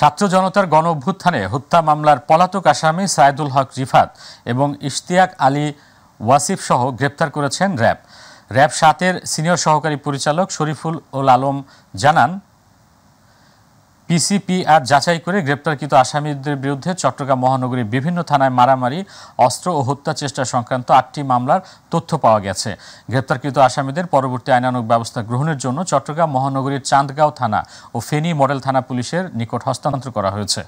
ছাত্র জনতার গণ অভ্যুত্থানে হত্যা মামলার পলাতক আসামি সায়েদুল হক রিফাত এবং ইশতিয়াক আলী ওয়াসিফ সহ গ্রেপ্তার করেছেন র্যাব। র্যাব সাতের সিনিয়র সহকারী পরিচালক শরীফুল ওল আলম জানান পিসিপিআর যাচাই করে গ্রেপ্তারকৃত আসামিদের বিরুদ্ধে চট্টগ্রাম মহানগরীর বিভিন্ন থানায় মারামারি, অস্ত্র ও হত্যা চেষ্টা সংক্রান্ত আটটি মামলার তথ্য পাওয়া গেছে। গ্রেপ্তারকৃত আসামিদের পরবর্তী আইনানুক ব্যবস্থা গ্রহণের জন্য চট্টগ্রাম মহানগরীর চাঁদগাঁও থানা ও ফেনী মডেল থানা পুলিশের নিকট হস্তান্তর করা হয়েছে।